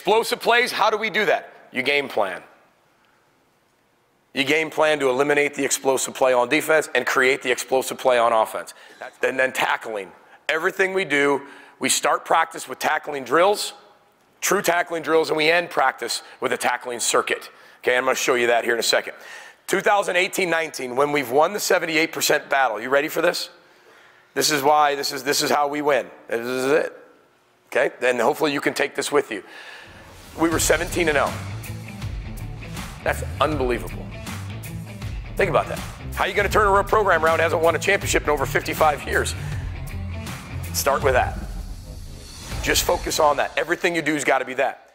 Explosive plays, how do we do that? You game plan. You game plan to eliminate the explosive play on defense and create the explosive play on offense. And then tackling. Everything we do, we start practice with tackling drills, true tackling drills, and we end practice with a tackling circuit. Okay, I'm going to show you that here in a second. 2018-19, when we've won the 78% battle. You ready for this? This is why, this is, this is how we win. This is it. Okay, then hopefully you can take this with you. We were 17 and 0. That's unbelievable. Think about that. How are you going to turn a program around hasn't won a championship in over 55 years? Start with that. Just focus on that. Everything you do has got to be that.